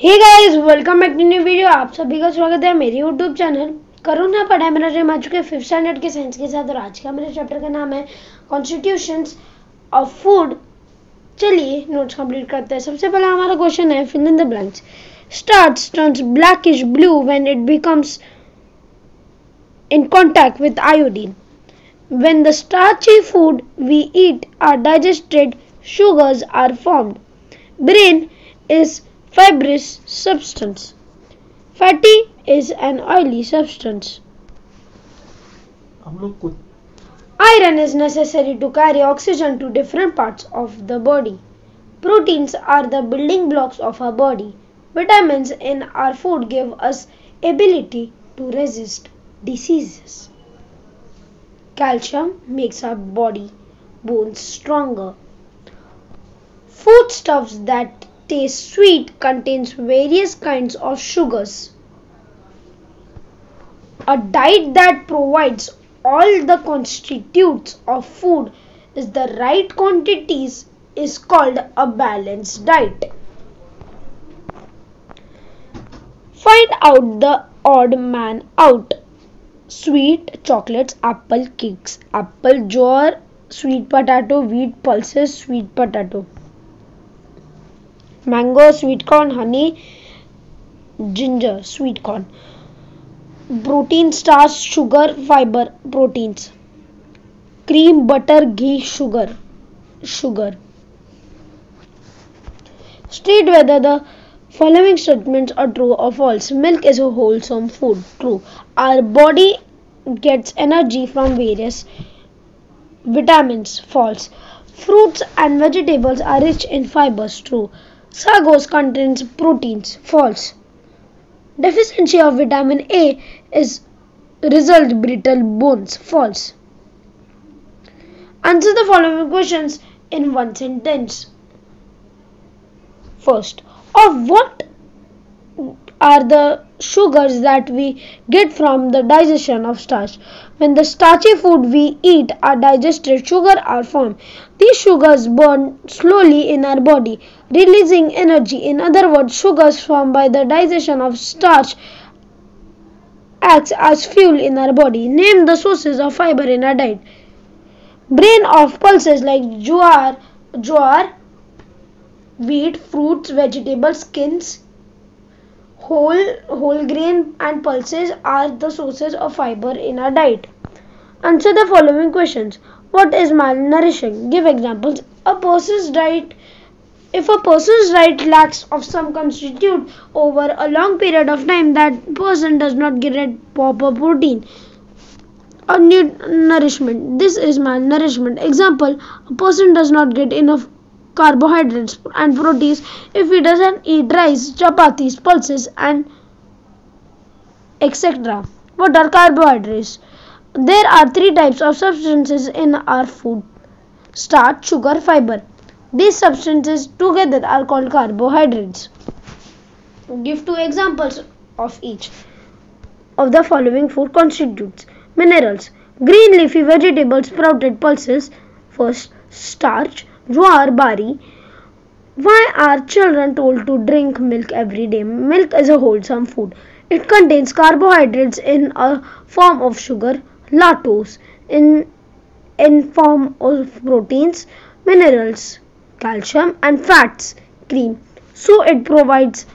Hey guys welcome back to new video आप सभी का स्वागत है मेरे यूट्यूब चैनल करुणा पढ़ाई मेरा टाइम आ चुके फिफ्थ स्टैंडर्ड के साइंस के साथ और आज का मेरे चैप्टर का नाम है कॉन्स्टिट्यूशंस ऑफ़ फ़ूड चलिए नोट्स कंप्लीट करते हैं। सबसे पहला हमारा क्वेश्चन है fill in the blanks starch turns blackish blue when it becomes in contact with iodine. When the starchy food we eat are digested, sugars are formed. Brain is fibrous substance. Fatty is an oily substance. Iron is necessary to carry oxygen to different parts of the body. Proteins are the building blocks of our body. Vitamins in our food give us ability to resist diseases. Calcium makes our body bones stronger. Foodstuffs that taste sweet contains various kinds of sugars. A diet that provides all the constituents of food is the right quantities is called a balanced diet. Find out the odd man out. Sweet chocolates, apple cakes, apple jowar, sweet potato, wheat pulses, sweet potato. Mango, sweet corn, honey, ginger, sweet corn. Protein, starch, sugar, fiber, proteins. Cream, butter, ghee, sugar, sugar. State whether the following statements are true or false. Milk is a wholesome food. True. Our body gets energy from various vitamins. False. Fruits and vegetables are rich in fibers. True. Sagos contains proteins. False. Deficiency of vitamin A is result brittle bones. False. Answer the following questions in one sentence. First, of what are the sugars that we get from the digestion of starch? When the starchy food we eat are digested, sugar are formed. These sugars burn slowly in our body, releasing energy. In other words, sugars formed by the digestion of starch acts as fuel in our body. Name the sources of fiber in our diet. Bran of pulses like jowar, jowar, wheat, fruits, vegetables, skins, whole whole grain and pulses are the sources of fiber in our diet. Answer the following questions. What is malnourishing? Give examples. A person's diet if a person's diet lacks of some constitute over a long period of time that person does not get proper protein or need nourishment this is malnourishment example a person does not get enough carbohydrates and proteins. If he doesn't eat rice chapatis pulses and etc what are carbohydrates? There are three types of substances in our food. Starch sugar fiber. These substances together are called carbohydrates. Give two examples of each of the following food constitutes. Minerals. Green leafy vegetables sprouted pulses. First starch bari why are children told to drink milk every day? Milk is a wholesome food. It contains carbohydrates in a form of sugar lactose in in form of proteins minerals calcium and fats cream. So it provides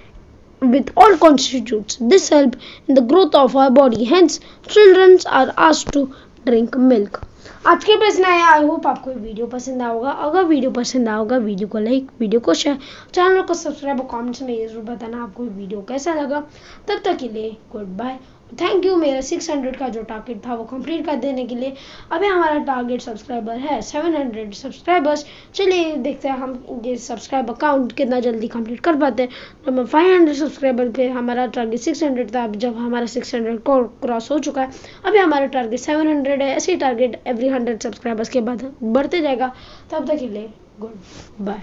with all constitutes. This help in the growth of our body. Hence children are asked to drink milk आज के प्रश्न आया I hope आपको video पसंद आओगे अगर video पसंद आओगा वीडियो को लाइक वीडियो को शेयर चैनल को सब्सक्राइब और कमेंट्स में ज़रूर बताना आपको वीडियो कैसा लगा। तब तक के लिए गुड बाय थैंक यू मेरा 600 का जो टारगेट था वो कंप्लीट कर देने के लिए। अभी हमारा टारगेट सब्सक्राइबर है 700 सब्सक्राइबर्स चलिए देखते हैं हम ये सब्सक्राइबर काउंट कितना जल्दी कंप्लीट कर पाते हैं। तो हम 500 सब्सक्राइबर पे हमारा टारगेट 600 था। अब जब हमारा 600 क्रॉस हो चुका है अभी हमारा टारगेट 700 है। ऐसे ही टारगेट एवरी 100 सब्सक्राइबर्स के बाद बढ़ते जाएगा। तब तक के लिए गुड बाय